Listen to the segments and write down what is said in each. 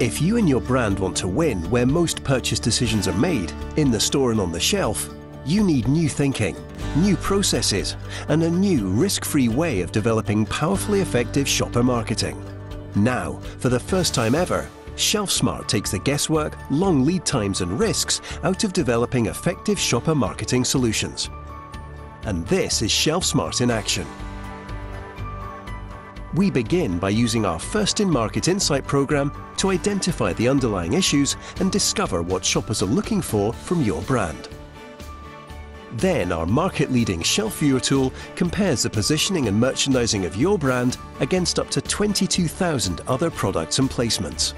If you and your brand want to win where most purchase decisions are made, in the store and on the shelf, you need new thinking, new processes, and a new risk-free way of developing powerfully effective shopper marketing. Now, for the first time ever, ShelfSmart takes the guesswork, long lead times and risks out of developing effective shopper marketing solutions. And this is ShelfSmart in action. We begin by using our First in Market Insight program to identify the underlying issues and discover what shoppers are looking for from your brand. Then our market-leading Shelf Viewer tool compares the positioning and merchandising of your brand against up to 22,000 other products and placements.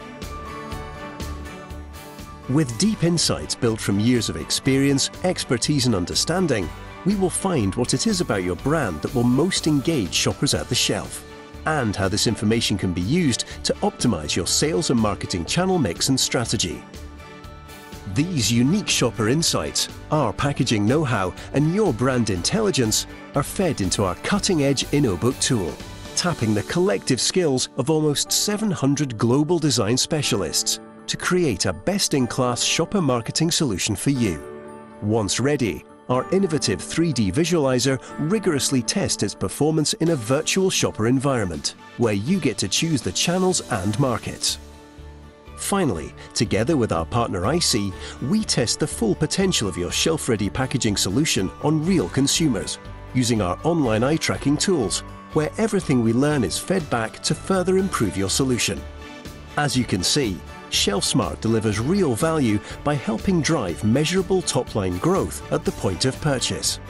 With deep insights built from years of experience, expertise and understanding, we will find what it is about your brand that will most engage shoppers at the shelf and how this information can be used to optimize your sales and marketing channel mix and strategy. These unique shopper insights, our packaging know-how and your brand intelligence are fed into our cutting-edge InnoBook tool, tapping the collective skills of almost 700 global design specialists to create a best-in-class shopper marketing solution for you. Once ready, our innovative 3D visualizer rigorously tests its performance in a virtual shopper environment, where you get to choose the channels and markets. Finally, together with our partner EyeSee, we test the full potential of your shelf-ready packaging solution on real consumers, using our online eye tracking tools, where everything we learn is fed back to further improve your solution. As you can see, ShelfSmart delivers real value by helping drive measurable top-line growth at the point of purchase.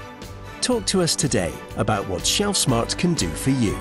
Talk to us today about what ShelfSmart can do for you.